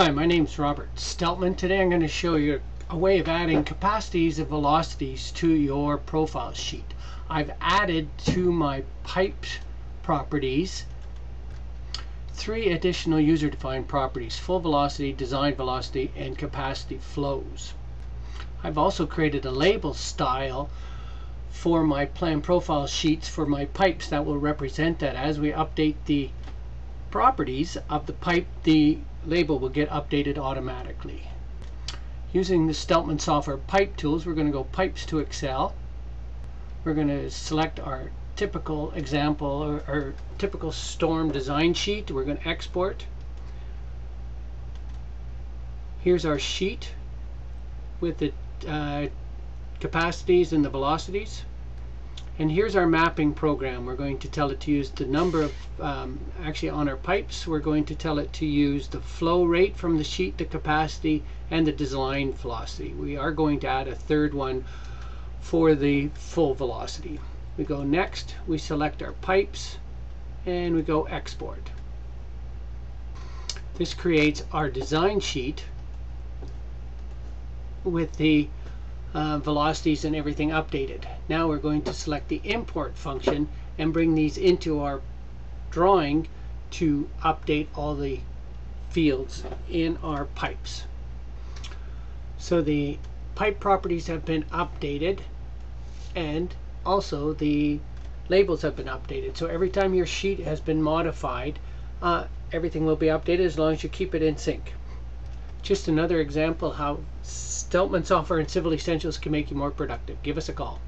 Hi, my name's Robert Steltman. Today I'm going to show you a way of adding capacities and velocities to your profile sheet. I've added to my pipes properties three additional user-defined properties, full velocity, design velocity, and capacity flows. I've also created a label style for my plan profile sheets for my pipes that will represent that as we update the properties of the pipe, the label will get updated automatically. Using the Steltman software pipe tools, we're going to go pipes to Excel. We're going to select our typical example or, or typical storm design sheet. We're going to export. Here's our sheet with the uh, capacities and the velocities. And here's our mapping program. We're going to tell it to use the number of, um, actually on our pipes, we're going to tell it to use the flow rate from the sheet, the capacity, and the design velocity. We are going to add a third one for the full velocity. We go next, we select our pipes, and we go export. This creates our design sheet with the uh, velocities and everything updated. Now we're going to select the import function and bring these into our drawing to update all the fields in our pipes. So the pipe properties have been updated and also the labels have been updated. So every time your sheet has been modified, uh, everything will be updated as long as you keep it in sync. Just another example how Steltman Software and Civil Essentials can make you more productive. Give us a call.